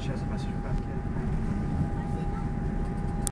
She has a message from back here.